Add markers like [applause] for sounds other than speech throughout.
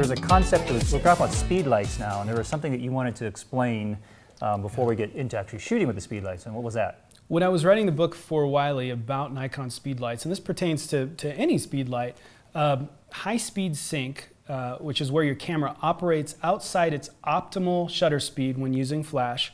there's a concept, of, we're talking about speed lights now, and there was something that you wanted to explain um, before we get into actually shooting with the speed lights, and what was that? When I was writing the book for Wiley about Nikon speed lights, and this pertains to, to any speed light, um, high speed sync, uh, which is where your camera operates outside its optimal shutter speed when using flash,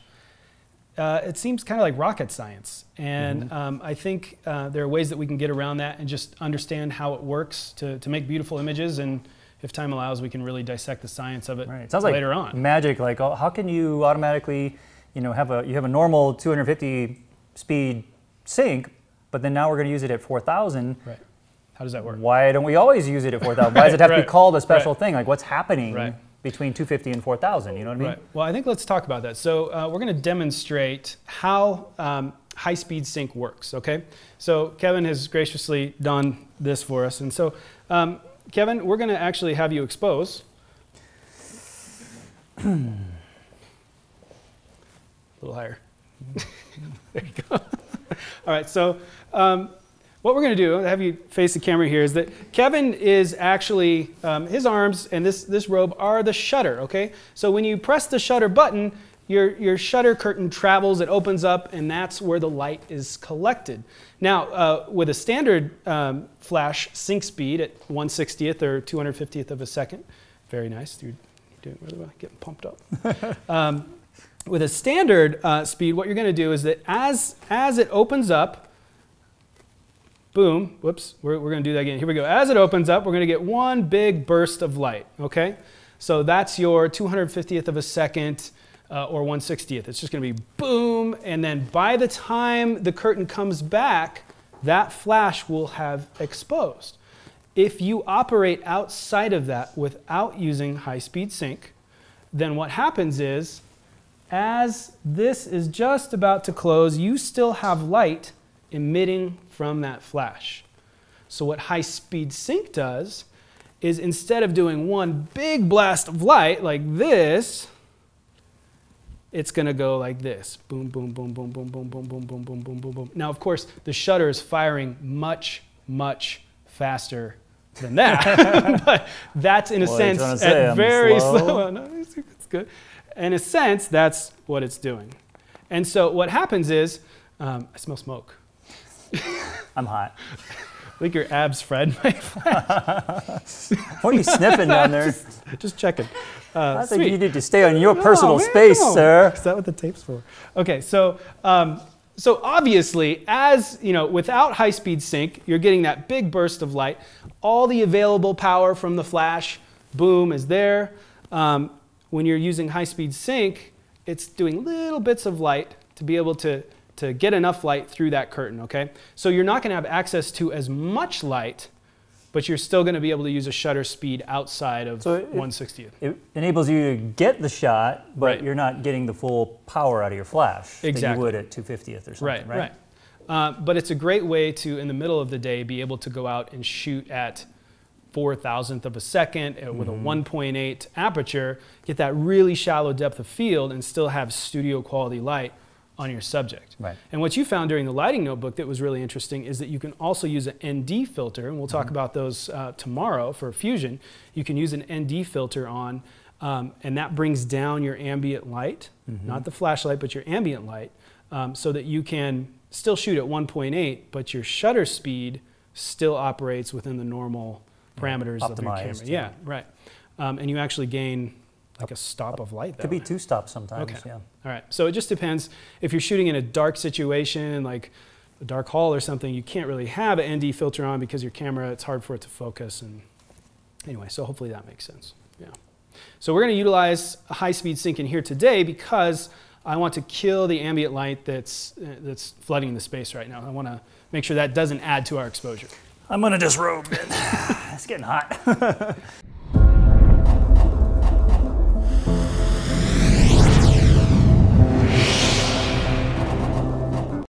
uh, it seems kind of like rocket science. And mm -hmm. um, I think uh, there are ways that we can get around that and just understand how it works to, to make beautiful images. And if time allows, we can really dissect the science of it, right. it sounds later like on. Magic, like oh, how can you automatically, you know, have a you have a normal 250 speed sync, but then now we're going to use it at 4,000. Right. How does that work? Why don't we always use it at 4,000? Why does it [laughs] have right. to be called a special thing? Like what's happening right. between 250 and 4,000? You know what I mean? Right. Well, I think let's talk about that. So uh, we're going to demonstrate how um, high-speed sync works. Okay. So Kevin has graciously done this for us, and so um, Kevin, we're going to actually have you expose. a little higher. [laughs] there you go. All right, so um, what we're going to do, have you face the camera here, is that Kevin is actually, um, his arms and this, this robe are the shutter, okay? So when you press the shutter button, your, your shutter curtain travels, it opens up, and that's where the light is collected. Now, uh, with a standard um, flash sync speed at 160th or 250th of a second, very nice, you're doing really well, getting pumped up. [laughs] um, with a standard uh, speed, what you're going to do is that as, as it opens up, boom, whoops, we're, we're going to do that again. Here we go. As it opens up, we're going to get one big burst of light, okay? So that's your 250th of a second uh, or 160th. It's just going to be boom, and then by the time the curtain comes back, that flash will have exposed. If you operate outside of that without using high-speed sync, then what happens is as this is just about to close, you still have light emitting from that flash. So what high-speed sync does is instead of doing one big blast of light like this, it's going to go like this. Boom, boom, boom, boom, boom, boom, boom, boom, boom, boom, boom, boom, boom. Now, of course, the shutter is firing much, much faster than that. but that's in a well, sense at very slow. slow. no, it's, it's good in a sense, that's what it's doing. And so what happens is, um, I smell smoke. I'm hot. I think your abs flesh. what are you sniffing down there? just, just checking. Uh, I think sweet. you need to stay on your no, personal man, space, sir. Is that what the tape's for? Okay, so um, so obviously, as you know, without high-speed sync, you're getting that big burst of light. All the available power from the flash, boom, is there. Um, when you're using high-speed sync, it's doing little bits of light to be able to, to get enough light through that curtain, okay? So you're not going to have access to as much light, but you're still going to be able to use a shutter speed outside of so 160th. It enables you to get the shot, but right. you're not getting the full power out of your flash exactly. that you would at 250th or something, right? Right, right. Uh, but it's a great way to, in the middle of the day, be able to go out and shoot at four thousandth of a second mm-hmm. with a mm-hmm. 1.8 aperture, get that really shallow depth of field and still have studio quality light on your subject. Right. And what you found during the lighting notebook that was really interesting is that you can also use an ND filter, and we'll talk mm-hmm. about those uh, tomorrow for Fusion. You can use an ND filter on, um, and that brings down your ambient light, mm-hmm. not the flashlight, but your ambient light, um, so that you can still shoot at 1.8, but your shutter speed still operates within the normal parameters Optimized, of your camera. Yeah, yeah right. Um, and you actually gain like a stop of light. Could be two stops sometimes. Okay. Yeah. All right. So it just depends. If you're shooting in a dark situation, like a dark hall or something, you can't really have an ND filter on because your camera, it's hard for it to focus. And anyway, so hopefully that makes sense. Yeah. So we're going to utilize a high-speed sync in here today because I want to kill the ambient light that's, uh, that's flooding the space right now. I want to make sure that doesn't add to our exposure. I'm gonna disrobe it. [laughs] it's getting hot. [laughs]